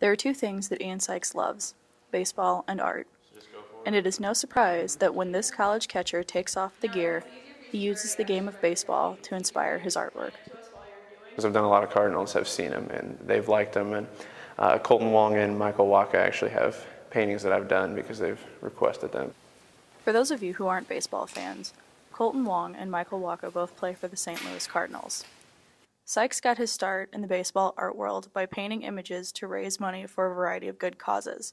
There are two things that Ian Sikes loves baseball and art. And it is no surprise that when this college catcher takes off the gear, he uses the game of baseball to inspire his artwork. Because I've done a lot of Cardinals, have seen them, and they've liked them. And uh, Kolten Wong and Michael Wacha actually have paintings that I've done because they've requested them. For those of you who aren't baseball fans, Kolten Wong and Michael Wacha both play for the St. Louis Cardinals. Sikes got his start in the baseball art world by painting images to raise money for a variety of good causes.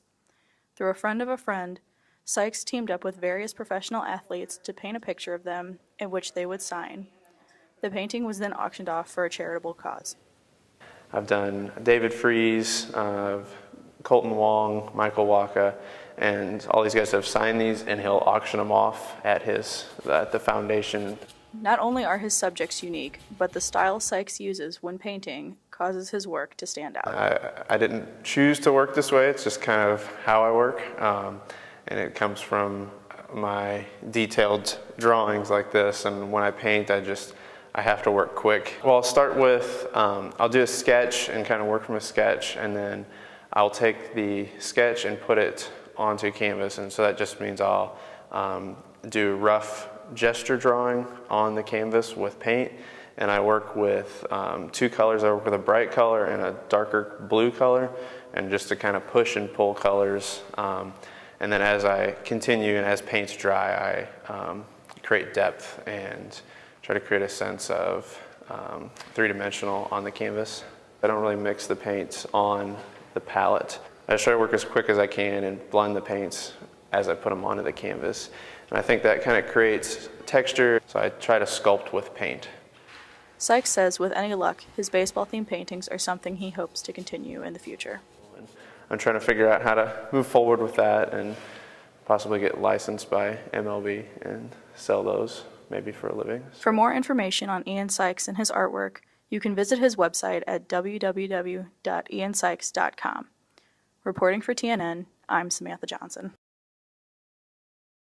Through a friend of a friend, Sikes teamed up with various professional athletes to paint a picture of them in which they would sign. The painting was then auctioned off for a charitable cause. I've done David Freese, uh, Kolten Wong, Michael Wacha, and all these guys have signed these, and he'll auction them off at his at the foundation. Not only are his subjects unique, but the style Sikes uses when painting causes his work to stand out. I, I didn't choose to work this way. It's just kind of how I work, um, and it comes from my detailed drawings like this. And when I paint, I just I have to work quick. Well, I'll start with um, I'll do a sketch and kind of work from a sketch, and then I'll take the sketch and put it onto canvas, and so that just means I'll um, do rough gesture drawing on the canvas with paint, and I work with um, two colors. I work with a bright color and a darker blue color, and just to kind of push and pull colors. Um, and then as I continue and as paints dry, I um, create depth and try to create a sense of um, three-dimensional on the canvas. I don't really mix the paints on the palette. I just try to work as quick as I can and blend the paints as I put them onto the canvas. And I think that kind of creates texture, so I try to sculpt with paint. Sikes says with any luck, his baseball themed paintings are something he hopes to continue in the future. I'm trying to figure out how to move forward with that and possibly get licensed by MLB and sell those maybe for a living. For more information on Ian Sikes and his artwork, you can visit his website at www.iansikes.com. Reporting for TNN, I'm Samantha Johnson.